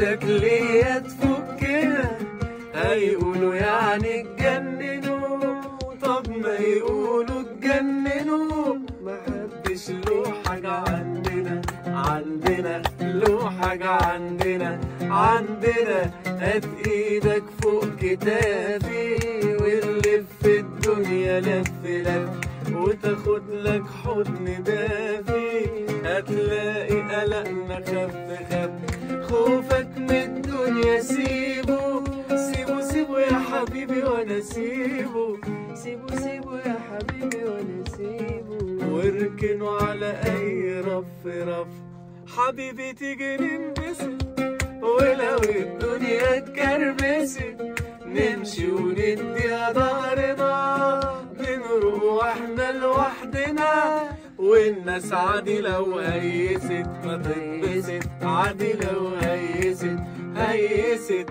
شكلية تفكنا هيقولوا يعني اتجننوا. طب ما يقولوا اتجننوا. محدش له حاجة عندنا. عندنا له حاجة عندنا. عندنا هات إيدك فوق كتافي. ونلف الدنيا لف لف. وتاخد لك حضن دافي. هتلاقي قلقنا خف خف. خوفك وأنا سيبه سيبه يا حبيبي وأنا سيبه واركنه على أي رف رف. حبيبي تيجي ننبسط ولو الدنيا اتكربست نمشي ونديها ظهرنا بنروح إحنا لوحدنا. والناس عادي لو هيست ما تنبسط. عادي لو هيست هيست